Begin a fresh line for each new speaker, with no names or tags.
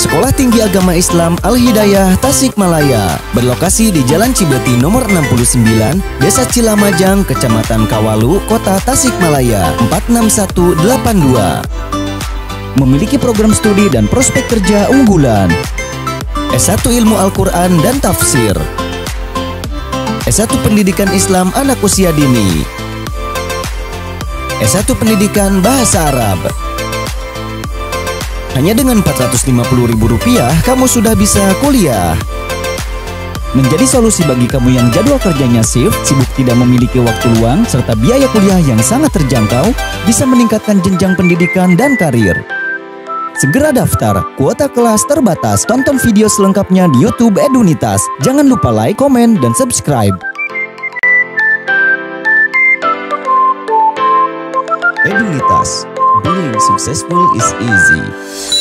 Sekolah Tinggi Agama Islam Al-Hidayah Tasikmalaya berlokasi di Jalan Cibeti nomor 69, Desa Cilamajang, Kecamatan Kawalu, Kota Tasikmalaya 46182. Memiliki program studi dan prospek kerja unggulan. S1 Ilmu Al-Quran dan Tafsir. S1 Pendidikan Islam Anak Usia Dini. S1 Pendidikan Bahasa Arab. Hanya dengan Rp450.000 kamu sudah bisa kuliah. Menjadi solusi bagi kamu yang jadwal kerjanya shift, sibuk tidak memiliki waktu luang, serta biaya kuliah yang sangat terjangkau, bisa meningkatkan jenjang pendidikan dan karir. Segera daftar, kuota kelas terbatas. Tonton video selengkapnya di YouTube Edunitas. Jangan lupa like, komen, dan subscribe. Edunitas, successful is easy.